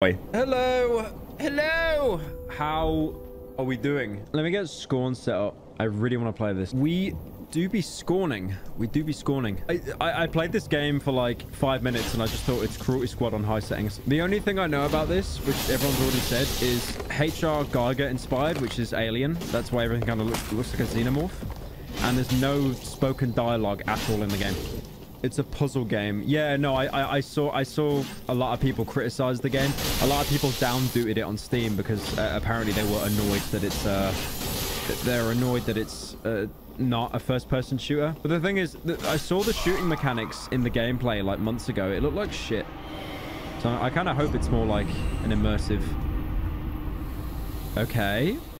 Wait. Hello. Hello. How are we doing? Let me get Scorn set up. I really want to play this. We do be scorning. We do be scorning. I, I, I, played this game for like five minutes and I just thought it's Cruelty Squad on high settings. The only thing I know about this, which everyone's already said, is HR Giger inspired, which is Alien. That's why everything kind of looks, looks like a xenomorph. And there's no spoken dialogue at all in the game. It's a puzzle game. Yeah, no, I, I, I, saw I saw a lot of people criticize the game. A lot of people down booted it on Steam because uh, apparently they were annoyed that it's uh they're annoyed that it's uh, not a first-person shooter. But the thing is, I saw the shooting mechanics in the gameplay like months ago. It looked like shit. So I kind of hope it's more like an immersive... Okay.